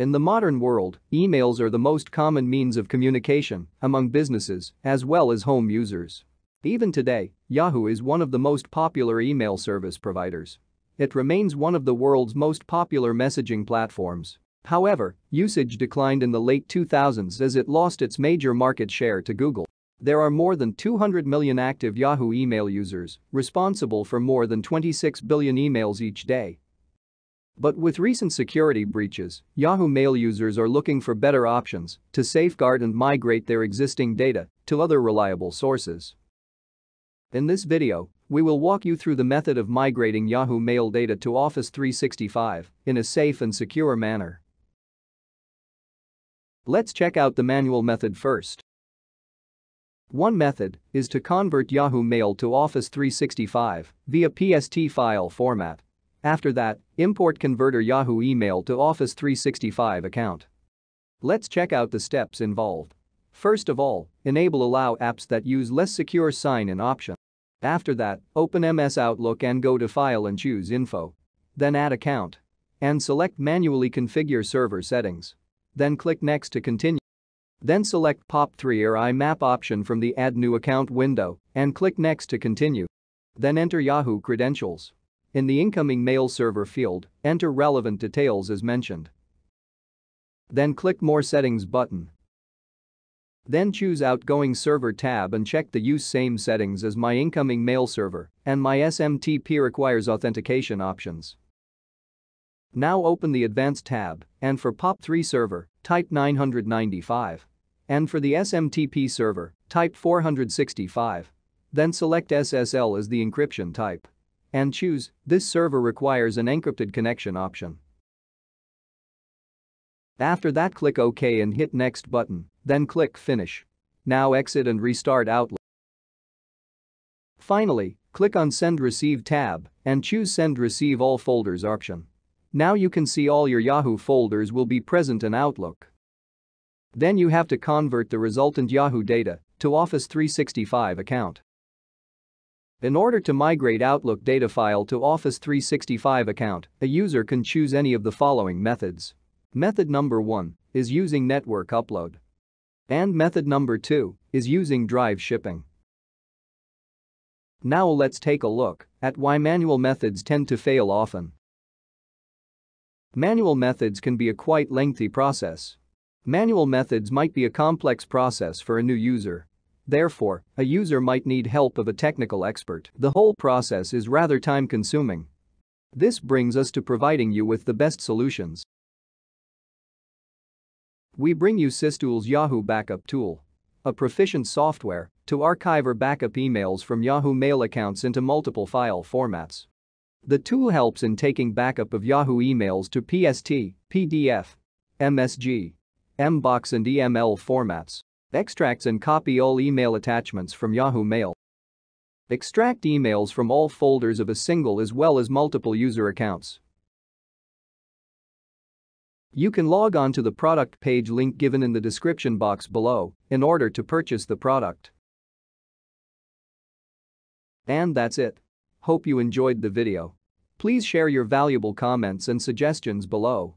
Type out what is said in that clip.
In the modern world, emails are the most common means of communication among businesses as well as home users. Even today, Yahoo is one of the most popular email service providers. It remains one of the world's most popular messaging platforms. However, usage declined in the late 2000s as it lost its major market share to Google. There are more than 200 million active Yahoo email users, responsible for more than 26 billion emails each day. But with recent security breaches, Yahoo Mail users are looking for better options to safeguard and migrate their existing data to other reliable sources. In this video, we will walk you through the method of migrating Yahoo Mail data to Office 365 in a safe and secure manner. Let's check out the manual method first. One method is to convert Yahoo Mail to Office 365 via PST file format. After that, import converter Yahoo email to Office 365 account. Let's check out the steps involved. First of all, enable allow apps that use less secure sign-in option. After that, open MS Outlook and go to File and choose Info. Then add account. And select manually configure server settings. Then click Next to continue. Then select POP3 or IMAP option from the Add New Account window and click Next to continue. Then enter Yahoo credentials. In the incoming mail server field, enter relevant details as mentioned. Then click More Settings button. Then choose Outgoing Server tab and check the Use Same settings as My Incoming Mail Server and My SMTP requires authentication options. Now open the Advanced tab and for POP3 server, type 995. And for the SMTP server, type 465. Then select SSL as the encryption type. And choose, this server requires an encrypted connection option. After that click OK and hit next button, then click finish. Now exit and restart Outlook. Finally, click on Send Receive tab and choose Send Receive All Folders option. Now you can see all your Yahoo folders will be present in Outlook. Then you have to convert the resultant Yahoo data to Office 365 account. In order to migrate Outlook data file to Office 365 account, a user can choose any of the following methods. Method number 1 is using network upload. And method number 2 is using drive shipping. Now let's take a look at why manual methods tend to fail often. Manual methods can be a quite lengthy process Manual methods might be a complex process for a new user. Therefore, a user might need help of a technical expert. The whole process is rather time-consuming. This brings us to providing you with the best solutions. We bring you SysTools' Yahoo Backup Tool. A proficient software to archive or backup emails from Yahoo Mail accounts into multiple file formats. The tool helps in taking backup of Yahoo emails to PST, PDF, MSG, Mbox and EML formats. Extracts and copy all email attachments from Yahoo Mail. Extract emails from all folders of a single as well as multiple user accounts. You can log on to the product page link given in the description box below in order to purchase the product. And that's it. Hope you enjoyed the video. Please share your valuable comments and suggestions below.